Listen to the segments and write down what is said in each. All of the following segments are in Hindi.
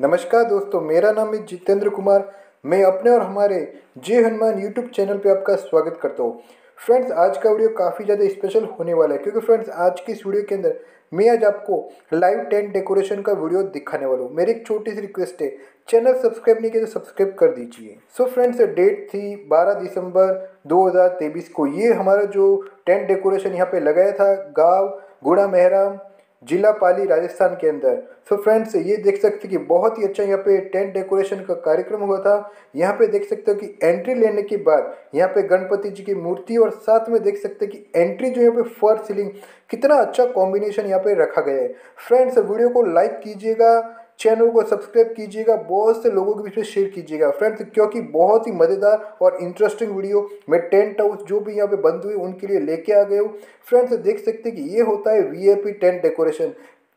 नमस्कार दोस्तों, मेरा नाम है जितेंद्र कुमार। मैं अपने और हमारे जय हनुमान यूट्यूब चैनल पे आपका स्वागत करता हूँ। फ्रेंड्स, आज का वीडियो काफ़ी ज़्यादा स्पेशल होने वाला है, क्योंकि फ्रेंड्स, आज की इस वीडियो के अंदर मैं आज आपको लाइव टेंट डेकोरेशन का वीडियो दिखाने वाला हूँ। मेरी एक छोटी सी रिक्वेस्ट है, चैनल सब्सक्राइब नहीं किया तो सब्सक्राइब कर दीजिए। सो फ्रेंड्स डेट थी 12 दिसंबर 2023 को। ये हमारा जो टेंट डेकोरेशन यहाँ पे लगाया था, गाँव गुड़ा मेहराम जिला पाली राजस्थान के अंदर। सो so फ्रेंड्स ये देख सकते कि बहुत ही अच्छा यहाँ पे टेंट डेकोरेशन का कार्यक्रम हुआ था। यहाँ पे देख सकते हो कि एंट्री लेने के बाद यहाँ पे गणपति जी की मूर्ति और साथ में देख सकते हो कि एंट्री जो यहाँ पे फर सीलिंग कितना अच्छा कॉम्बिनेशन यहाँ पे रखा गया है। फ्रेंड्स वीडियो को लाइक कीजिएगा। चैनल को सब्सक्राइब कीजिएगा, बहुत से लोगों के बीच में शेयर कीजिएगा। फ्रेंड्स क्योंकि बहुत ही मज़ेदार और इंटरेस्टिंग वीडियो मैं टेंट हाउस जो भी यहाँ पे बंद हुई उनके लिए लेके आ गए हूँ। फ्रेंड्स देख सकते हैं कि ये होता है वीएपी टेंट डेकोरेशन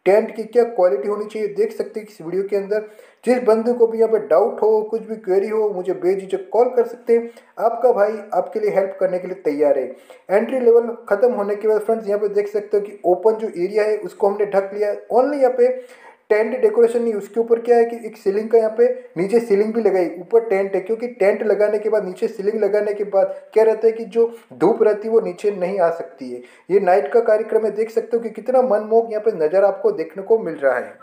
टेंट की क्या क्वालिटी होनी चाहिए, देख सकते हैं इस वीडियो के अंदर। जिस बंदे को भी यहाँ पे डाउट हो, कुछ भी क्वेरी हो, मुझे बेझिझक कॉल कर सकते हैं। आपका भाई आपके लिए हेल्प करने के लिए तैयार है। एंट्री लेवल खत्म होने के बाद फ्रेंड्स यहाँ पे देख सकते हो कि ओपन जो एरिया है, उसको हमने ढक लिया। ओनली यहाँ पे टेंट डेकोरेशन नहीं, उसके ऊपर क्या है कि एक सीलिंग का यहाँ पे नीचे सीलिंग भी लगाई, ऊपर टेंट है, क्योंकि टेंट लगाने के बाद, नीचे सीलिंग लगाने के बाद क्या रहता है कि जो धूप रहती है, वो नीचे नहीं आ सकती है। ये नाइट का कार्यक्रम है, देख सकते हो कि कितना मनमोहक यहाँ पे नज़र आपको देखने को मिल रहा है।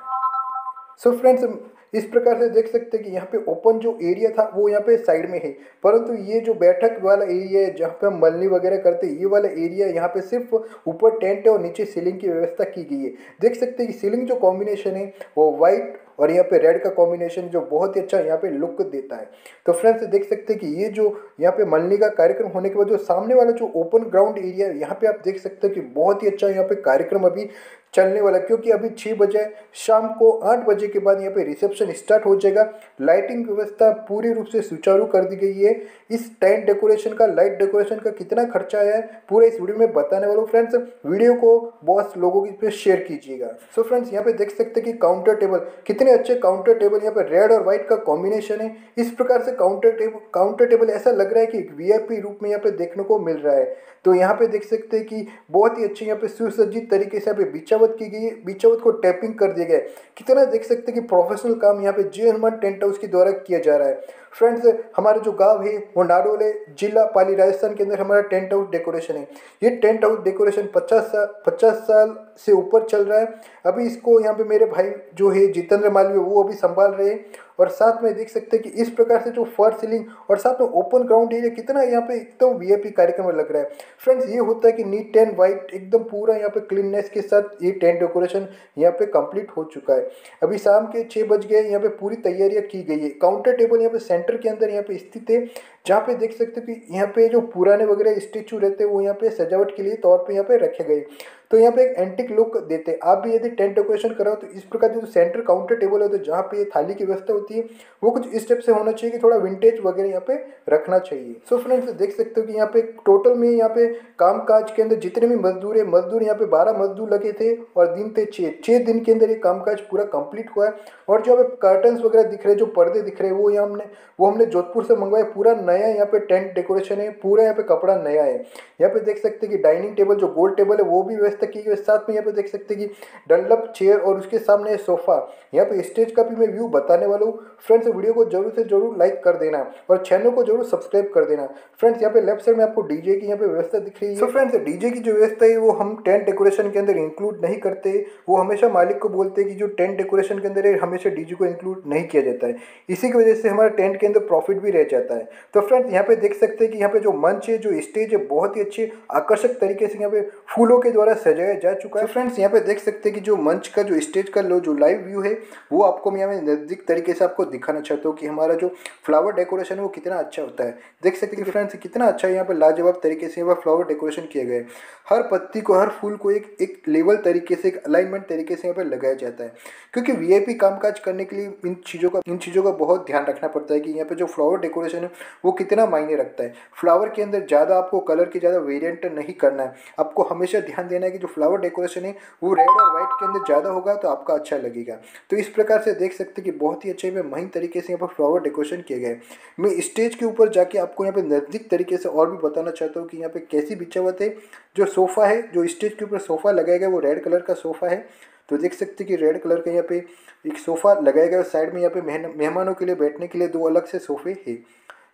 सो so फ्रेंड्स इस प्रकार से देख सकते हैं कि यहाँ पे ओपन जो एरिया था, वो यहाँ पे साइड में है। परंतु ये जो बैठक वाला एरिया है, जहाँ पे हम मलनी वगैरह करते हैं, ये वाला एरिया यहाँ पे सिर्फ़ ऊपर टेंट है और नीचे सीलिंग की व्यवस्था की गई है। देख सकते हैं कि सीलिंग जो कॉम्बिनेशन है, वो वाइट और यहाँ पे रेड का कॉम्बिनेशन जो बहुत ही अच्छा यहाँ पे लुक देता है। तो फ्रेंड्स देख सकते हैं कि ये जो यहाँ पे मलनी का कार्यक्रम होने के बाद जो सामने वाला जो ओपन ग्राउंड एरिया है, यहाँ पे आप देख सकते हैं कि बहुत ही अच्छा यहाँ पे कार्यक्रम अभी चलने वाला क्योंकि अभी छः बजे, शाम को आठ बजे के बाद यहाँ पे रिसेप्शन स्टार्ट हो जाएगा। लाइटिंग व्यवस्था पूरी रूप से सुचारू कर दी गई है। इस टेंट डेकोरेशन का लाइट डेकोरेशन का कितना खर्चा आया है, पूरा इस वीडियो में बताने वाला हूँ। फ्रेंड्स वीडियो को बहुत लोगों के शेयर कीजिएगा। सो फ्रेंड्स यहाँ पे देख सकते कि काउंटर टेबल कितने अच्छे काउंटर टेबल यहाँ पे रेड और व्हाइट का कॉम्बिनेशन है। इस प्रकार से काउंटर टेबल काउंटर टेबल ऐसा लग रहा है कि वी रूप में यहाँ पे देखने को मिल रहा है। तो यहाँ पे देख सकते हैं कि बहुत ही अच्छे यहाँ पे सुसज्जित तरीके से यहाँ पे बिचावत की गई है। बिचावत को टैपिंग कर दिया गया है। कितना देख सकते हैं कि प्रोफेशनल काम यहाँ पे जे हनुमान टेंट हाउस के द्वारा किया जा रहा है। फ्रेंड्स हमारे जो गाँव है, वो नाडोल जिला पाली राजस्थान के अंदर हमारा टेंट हाउस डेकोरेशन है। ये टेंट हाउस डेकोरेशन पचास साल पचास साल से ऊपर चल रहा है। अभी इसको यहाँ पे मेरे भाई जो है, जितेंद्र मालवीय, वो अभी संभाल रहे हैं। और साथ में देख सकते हैं कि इस प्रकार से जो फर सीलिंग और साथ में ओपन ग्राउंड एरिया कितना यहाँ पे एकदम वीआईपी कार्यक्रम में लग रहा है। फ्रेंड्स ये होता है कि नीट एंड वाइट एकदम पूरा यहाँ पे क्लीननेस के साथ ये टेंट डेकोरेशन यहाँ पे कंप्लीट हो चुका है। अभी शाम के छः बज गए यहाँ पे पूरी तैयारियाँ की गई है। काउंटर टेबल यहाँ पे सेंटर के अंदर यहाँ पे स्थित है, जहाँ पे देख सकते हो कि यहाँ पे जो पुराने वगैरह स्टेचू रहते हैं, वो यहाँ पे सजावट के लिए तौर पे यहाँ पे रखे गए। तो यहाँ पे एक एंटिक लुक देते हैं। आप भी यदि टेंट डेकोरेशन कराओ तो इस प्रकार जो सेंटर काउंटर टेबल होता है, जहाँ पे थाली की व्यवस्था होती है, वो कुछ इस टाइप से होना चाहिए कि थोड़ा विंटेज वगैरह यहाँ पे रखना चाहिए। सो so फ्रेंड्स देख सकते हो कि यहाँ पे टोटल में यहाँ पे काम काज के अंदर जितने भी मजदूर है, मजदूर यहाँ पे बारह मजदूर लगे थे और दिन थे छः छः दिन के अंदर ये काम काज पूरा कंप्लीट हुआ है। और जो हमें कर्टन्स वगैरह दिख रहे हैं, जो पर्दे दिख रहे हैं, वो यहाँ हमने, वो हमने जोधपुर से मंगवाया पूरा नया यहाँ पे टेंट डेकोरेशन है, पूरा यहाँ पे कपड़ा नया है। यहाँ पे देख सकते हैं कि डाइनिंग टेबल जो गोल टेबल है, वो भी व्यवस्था की गई साथ में यहाँ पे देख सकते हैं कि डनलप चेयर और उसके सामने सोफा यहाँ पे स्टेज का भी मैं व्यू बताने वाला हूँ। फ्रेंड्स वीडियो को ज़रूर से ज़रूर लाइक कर देना और चैनल को ज़रूर सब्सक्राइब कर देना। फ्रेंड्स यहाँ पे लेफ़्ट साइड में आपको डीजे की यहाँ पे व्यवस्था दिख रही है। सो फ्रेंड्स डीजे की जो व्यवस्था है, वो हम टेंट डेकोरेशन के अंदर इंक्लूड नहीं करते। वो हमेशा मालिक को बोलते हैं कि जो टेंट डेकोरेशन के अंदर है, हमेशा डीजे को इंक्लूड नहीं किया जाता है। इसी की वजह से हमारा टेंट के अंदर प्रॉफिट भी रह जाता है। तो फ्रेंड्स यहाँ पे देख सकते हैं कि यहाँ पे जो मंच है, जो स्टेज है, बहुत ही अच्छे, आकर्षक तरीके से यहाँ पे फूलों के द्वारा सजाया जा चुका है। फ्रेंड्स यहाँ पे देख सकते हैं कि जो मंच का, जो स्टेज का लो, जो लाइव व्यू है, वो आपको मैं यहाँ नज़दीक तरीके से आपको दिखाना चाहता हूँ कि हमारा जो फ्लावर डेकोरेशन है, वो कितना अच्छा होता है। देख सकते हैं कि फ्रेंड्स कितना अच्छा यहाँ पर लाजवाब तरीके से यहाँ फ्लावर डेकोरेशन किया गया है। हर पत्ती को, हर फूल को एक एक लेवल तरीके से, एक अलाइनमेंट तरीके से यहाँ पर लगाया जाता है। क्योंकि वीआईपी कामकाज करने के लिए इन चीज़ों का, इन चीज़ों का बहुत ध्यान रखना पड़ता है कि यहाँ पर जो फ्लावर डेकोरेशन है, वो कितना मायने रखता है। फ्लावर के अंदर ज़्यादा आपको कलर के ज़्यादा वेरियंट नहीं करना है। आपको हमेशा ध्यान देना है कि जो फ्लावर डेकोरेशन है, वो रेड और व्हाइट के अंदर ज़्यादा होगा तो आपका अच्छा लगेगा। तो इस प्रकार से देख सकते कि बहुत ही अच्छे में महीन तरीके से यहाँ पर फ्लावर डेकोरेशन किए गए मैं स्टेज के ऊपर जाके आपको यहाँ पे नज़दीक तरीके से और भी बताना चाहता हूँ कि यहाँ पे कैसी बिछावत है जो सोफ़ा है, जो स्टेज के ऊपर सोफ़ा लगाया गया, वो रेड कलर का सोफ़ा है। तो देख सकते कि रेड कलर का यहाँ पे एक सोफ़ा लगाया गया साइड में यहाँ पे मेहमानों के लिए बैठने के लिए दो अलग से सोफ़े है।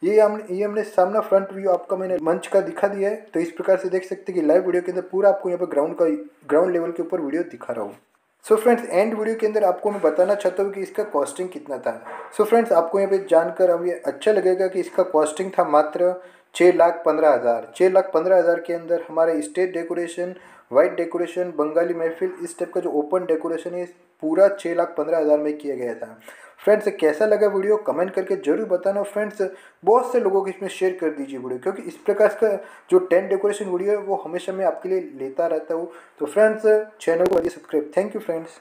ये हमने ये हमने सामना फ्रंट व्यू आपका मैंने मंच का दिखा दिया है तो इस प्रकार से देख सकते हैं कि लाइव वीडियो के अंदर पूरा आपको यहाँ पर ग्राउंड का ग्राउंड लेवल के ऊपर वीडियो दिखा रहा हूँ। सो फ्रेंड्स एंड वीडियो के अंदर आपको मैं बताना चाहता हूँ कि इसका कॉस्टिंग कितना था। सो so फ्रेंड्स आपको यहाँ पे जानकर अब ये अच्छा लगेगा कि इसका कॉस्टिंग था मात्र छः लाख पंद्रह हज़ार। छः लाख पंद्रह हज़ार के अंदर हमारे stage decoration white decoration Bengali महफिल, इस टाइप का जो ओपन डेकोरेशन है, पूरा छः लाख पंद्रह हज़ार में किया गया था। फ्रेंड्स कैसा लगा वीडियो? कमेंट करके ज़रूर बताना। फ्रेंड्स बहुत से लोगों को इसमें शेयर कर दीजिए वीडियो, क्योंकि इस प्रकार का जो टेंट डेकोरेशन वीडियो है, वो हमेशा मैं आपके लिए लेता रहता हूँ। तो फ्रेंड्स चैनल को सब्सक्राइब थैंक यू फ्रेंड्स